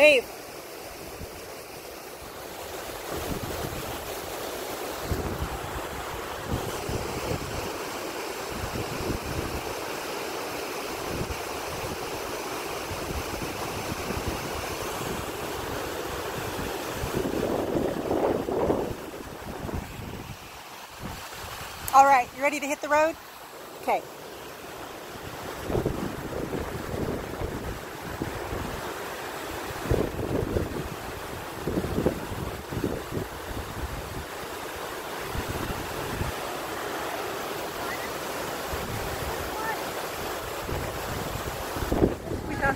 Wave. All right, you ready to hit the road? Okay.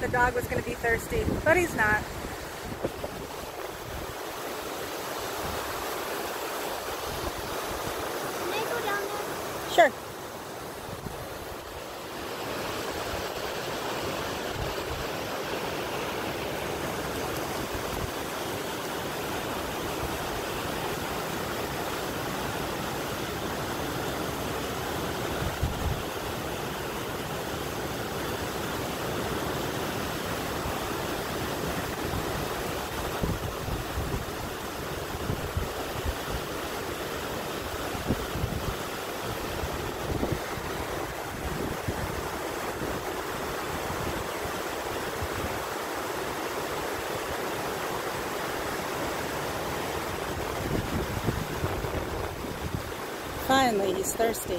The dog was going to be thirsty, but he's not. Can I go down there? Sure. Finally, he's thirsty.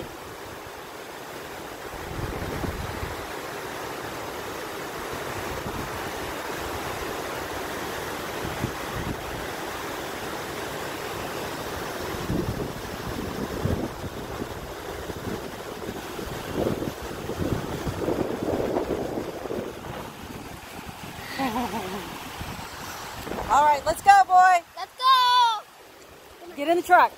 All right, let's go, boy. Let's go! Get in the truck.